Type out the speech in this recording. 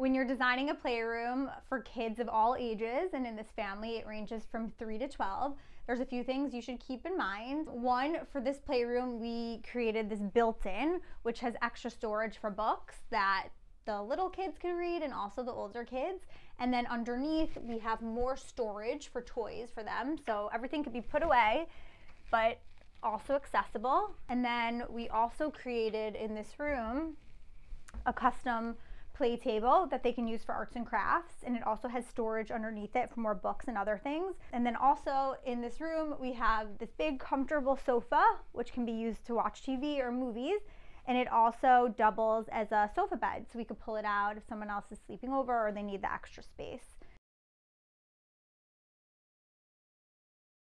When you're designing a playroom for kids of all ages, and in this family it ranges from 3 to 12, there's a few things you should keep in mind. One, for this playroom, we created this built in, which has extra storage for books that the little kids can read and also the older kids. And then underneath, we have more storage for toys for them. So everything could be put away, but also accessible. And then we also created in this room a custom play table that they can use for arts and crafts and it also has storage underneath it for more books and other things. And then also in this room we have this big comfortable sofa which can be used to watch tv or movies. And it also doubles as a sofa bed so we could pull it out if someone else is sleeping over or they need the extra space